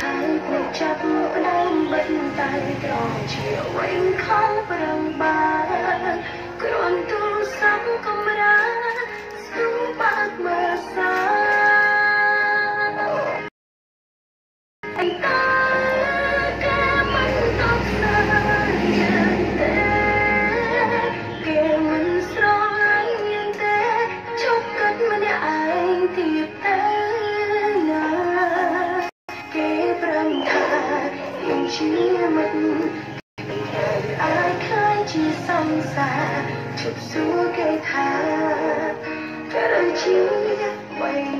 ហើយនឹងចាប់ក្តីមិនតែត្រង់ជាវិញខំប្រឹងបានគ្រាន់ទូរស័ព្ទកំរាស្ទុំបាត់មើលសា នឹងជឿមិត្តនឹងហើយអាចឃើញជាសង្សារជប់សួរគេថាតើជឿអ្វី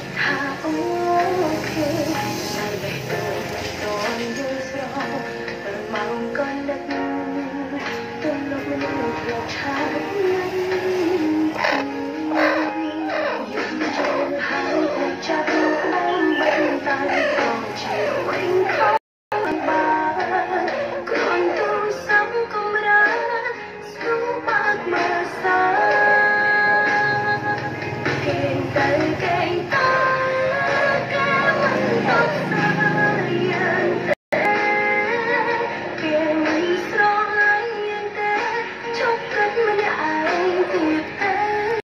cây cây